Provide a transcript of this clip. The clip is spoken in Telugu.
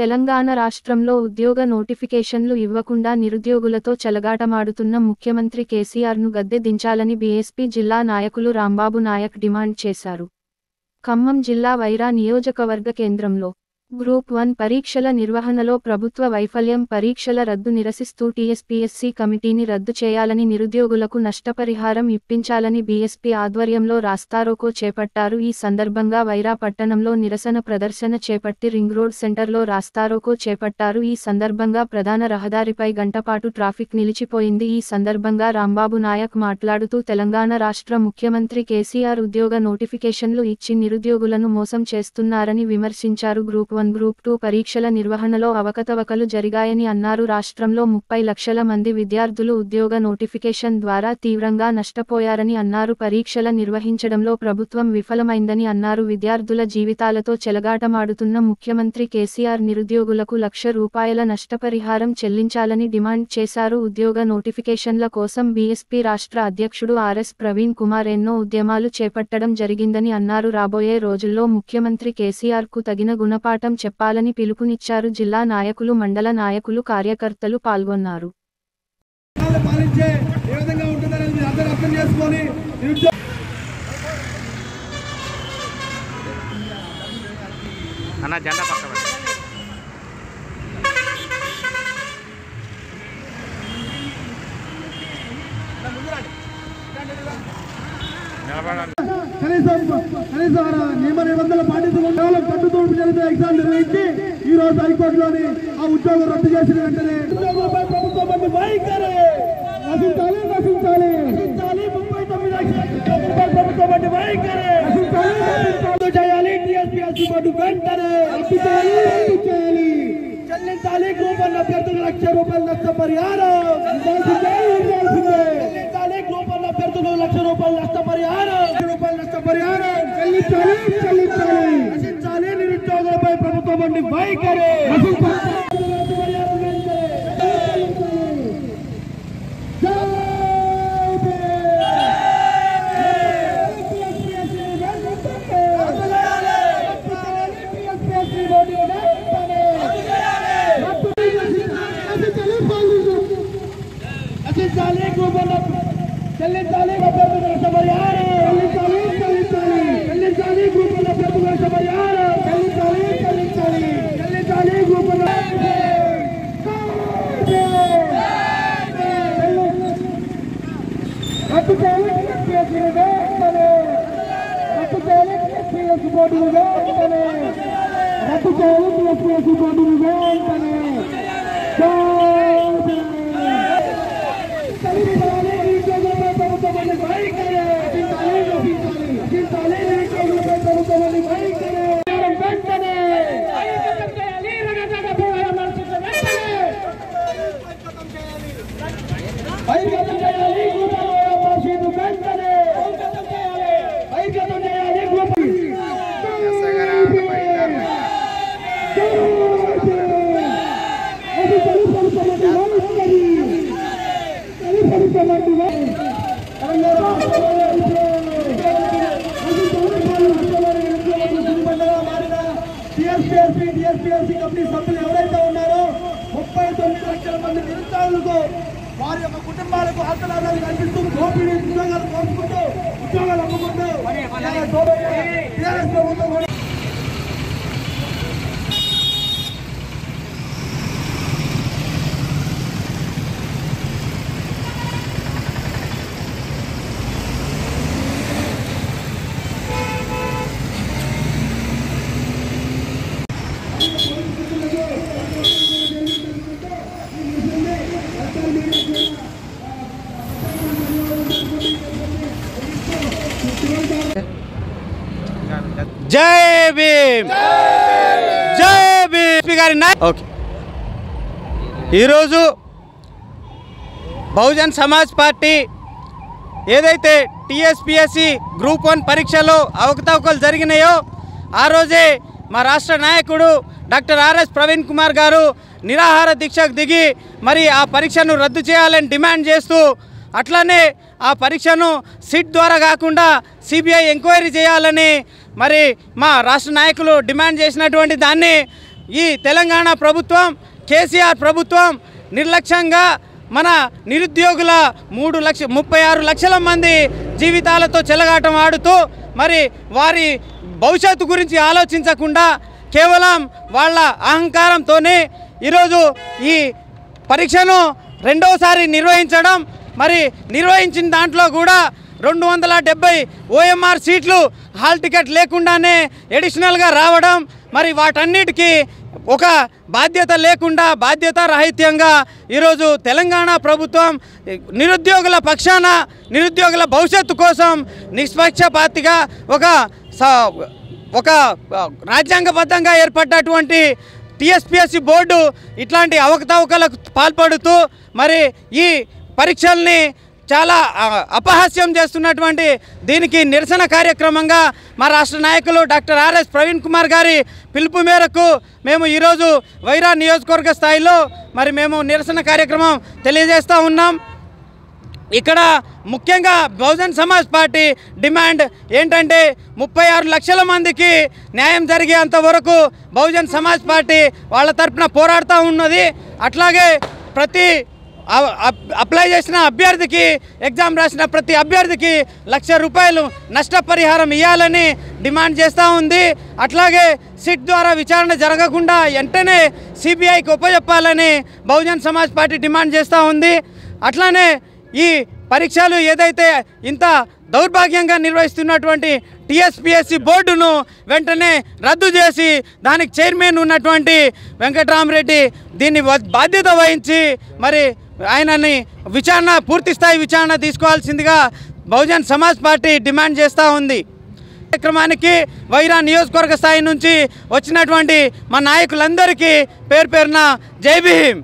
తెలంగాణ రాష్ట్రంలో ఉద్యోగ నోటిఫికేషన్లు ఇవ్వకుండా నిరుద్యోగులతో చెలగాటమాడుతున్న ముఖ్యమంత్రి కేసీఆర్ను గద్దె దించాలని బీఎస్పీ జిల్లా నాయకులు రాంబాబు నాయక్ డిమాండ్ చేశారు. ఖమ్మం జిల్లా వైరా నియోజకవర్గ కేంద్రంలో గ్రూప్ వన్ పరీక్షల నిర్వహణలో ప్రభుత్వ వైఫల్యం పరీక్షల రద్దు నిరసిస్తూ టీఎస్పీఎస్సీ కమిటీని రద్దు చేయాలని నిరుద్యోగులకు నష్టపరిహారం ఇప్పించాలని బీఎస్పీ ఆధ్వర్యంలో రాస్తారోకో చేపట్టారు. ఈ సందర్భంగా వైరా పట్టణంలో నిరసన ప్రదర్శన చేపట్టి రింగ్ రోడ్ సెంటర్లో రాస్తారోకో చేపట్టారు. ఈ సందర్భంగా ప్రధాన రహదారిపై గంటపాటు ట్రాఫిక్ నిలిచిపోయింది. ఈ సందర్భంగా రాంబాబు నాయక్ మాట్లాడుతూ తెలంగాణ రాష్ట్ర ముఖ్యమంత్రి కేసీఆర్ ఉద్యోగ నోటిఫికేషన్లు ఇచ్చి నిరుద్యోగులను మోసం చేస్తున్నారని విమర్శించారు. గ్రూప్ వన్ గ్రూప్ టూ పరీక్షల నిర్వహణలో అవకతవకలు జరిగాయని అన్నారు. రాష్ట్రంలో ముప్పై లక్షల మంది విద్యార్థులు ఉద్యోగ నోటిఫికేషన్ ద్వారా తీవ్రంగా నష్టపోయారని అన్నారు. పరీక్షల నిర్వహించడంలో ప్రభుత్వం విఫలమైందని అన్నారు. విద్యార్థుల జీవితాలతో చెలగాటమాడుతున్న ముఖ్యమంత్రి కేసీఆర్ నిరుద్యోగులకు లక్ష రూపాయల నష్టపరిహారం చెల్లించాలని డిమాండ్ చేశారు. ఉద్యోగ నోటిఫికేషన్ల కోసం బీఎస్పీ రాష్ట్ర అధ్యక్షుడు ఆర్ఎస్ ప్రవీణ్ కుమార్ ఎన్నో ఉద్యమాలు చేపట్టడం జరిగిందని అన్నారు. రాబోయే రోజుల్లో ముఖ్యమంత్రి కేసీఆర్కు తగిన గుణపాఠం చెప్పాలని పిలుపునిచ్చారు జిల్లా నాయకులు మండల నాయకులు కార్యకర్తలు పాల్గొన్నారు. అన్న జెండా కనీసం నియమ నిబంధనలు పాటించకుండా కేవలం కట్టుతోడు జరిగితే ఎగ్జామ్ నిర్వహించి ఈ రోజు హైకోర్టులోని ఆ ఉద్యోగం రద్దు చేసిన వెంటనే నశించాలి నశించాలి. చేయాలి టీఎస్పీఎస్సీ బోర్డు వెంటనే! చేయాలి చెల్లించాలి గ్రూప్ వన్ అభ్యర్థులకు లక్ష రూపాయల నష్ట పరిహారం! చెల్లించాలి గ్రూప్ వన్ అభ్యర్థులకు లక్ష రూపాయల నష్ట పరిహారం! రూపాయల నష్ట పరిహారం. నశించాలి నిరుద్యోగులపై ప్రభుత్వం వంటి వైఖరి నశించాలి గ్రూపుల చెల్లించాలి అభ్యర్థుల నష్టపరిహారం చెల్లించాలి చెల్లించాలి చెల్లించాలి గ్రూపుల అభ్యర్థుల నష్టపరిహారం చెల్లించాలి చెల్లించాలి చెల్లించాలి గ్రూపుల రద్దు చేయాలి టీఎస్పీఎస్సీ వెంటనే రద్దు చేయాలి టీఎస్పీఎస్సీ బోర్డులు వెంటనే రద్దు చేయాలి టీఎస్పీఎస్సీ బోర్డులు వెంటనే చెల్లించాలి వారి యొక్క కుటుంబాలకు ఆర్థనాదాలు కల్పిస్తూ దోపిడీ ఉద్యోగాలు కోరుకుంటూ ఉద్యోగాలు అమ్ముకుంటూ టీఆర్ఎస్ ప్రభుత్వం జై భీమ్. జై భీమ్. గారి ఓకే. ఈరోజు బహుజన్ సమాజ్ పార్టీ ఏదైతే టీఎస్పిఎస్సి గ్రూప్ వన్ పరీక్షలో అవకతవకలు జరిగినాయో ఆ రోజే మా రాష్ట్ర నాయకుడు డాక్టర్ ఆర్ఎస్ ప్రవీణ్ కుమార్ గారు నిరాహార దీక్షకు దిగి మరి ఆ పరీక్షను రద్దు చేయాలని డిమాండ్ చేస్తూ అట్లనే ఆ పరీక్షను సిట్ ద్వారా కాకుండా సిబిఐ ఎంక్వైరీ చేయాలని మరి మా రాష్ట్ర నాయకులు డిమాండ్ చేసినటువంటి దాన్ని ఈ తెలంగాణ ప్రభుత్వం కేసీఆర్ ప్రభుత్వం నిర్లక్ష్యంగా మన నిరుద్యోగుల మూడు లక్ష ముప్పై ఆరు లక్షల మంది జీవితాలతో చెలగాటం ఆడుతూ మరి వారి భవిష్యత్తు గురించి ఆలోచించకుండా కేవలం వాళ్ళ అహంకారంతోనే ఈరోజు ఈ పరీక్షను రెండోసారి నిర్వహించడం మరి నిర్వహించిన దాంట్లో కూడా రెండు వందల డెబ్బై ఓఎంఆర్ సీట్లు హాల్ టికెట్ లేకుండానే ఎడిషనల్గా రావడం మరి వాటన్నిటికీ ఒక బాధ్యత లేకుండా బాధ్యత రాహిత్యంగా ఈరోజు తెలంగాణ ప్రభుత్వం నిరుద్యోగుల పక్షాన నిరుద్యోగుల భవిష్యత్తు కోసం నిష్పక్షపాతిగా ఒక ఒక రాజ్యాంగబద్ధంగా ఏర్పడ్డటువంటి టిఎస్పిఎస్సి బోర్డు ఇట్లాంటి అవకతవకలకు పాల్పడుతూ మరి ఈ పరీక్షల్ని చాలా అపహాస్యం చేస్తున్నటువంటి దీనికి నిరసన కార్యక్రమంగా మా రాష్ట్ర నాయకులు డాక్టర్ ఆర్ఎస్ ప్రవీణ్ కుమార్ గారి పిలుపు మేరకు మేము ఈరోజు వైరా నియోజకవర్గ స్థాయిలో మరి మేము నిరసన కార్యక్రమం తెలియజేస్తూ ఉన్నాం. ఇక్కడ ముఖ్యంగా బహుజన్ సమాజ్ పార్టీ డిమాండ్ ఏంటంటే ముప్పై ఆరు లక్షల మందికి న్యాయం జరిగేంత వరకు బహుజన్ సమాజ్ పార్టీ వాళ్ళ తరఫున పోరాడుతూ ఉన్నది. అట్లాగే ప్రతి అప్లై చేసిన అభ్యర్థికి ఎగ్జామ్ రాసిన ప్రతి అభ్యర్థికి లక్ష రూపాయలు నష్టపరిహారం ఇవ్వాలని డిమాండ్ చేస్తూ ఉంది. అట్లాగే సిట్ ద్వారా విచారణ జరగకుండా వెంటనే సిబిఐకి ఉపజెప్పాలని బహుజన్ సమాజ్ పార్టీ డిమాండ్ చేస్తూ ఉంది. అట్లానే ఈ పరీక్షలు ఏదైతే ఇంత దౌర్భాగ్యంగా నిర్వహిస్తున్నటువంటి టిఎస్పిఎస్సి బోర్డును వెంటనే రద్దు చేసి దానికి చైర్మన్ ఉన్నటువంటి వెంకటరామరెడ్డి దీన్ని బాధ్యత వహించి మరి ఆయనని విచారణ పూర్తి స్థాయి విచారణ తీసుకోవాల్సిందిగా బహుజన్ సమాజ్ పార్టీ డిమాండ్ చేస్తూ ఉంది. కార్యక్రమానికి వైరా నియోజకవర్గ స్థాయి నుంచి వచ్చినటువంటి మా నాయకులందరికీ పేరు పేరున జై భీమ్.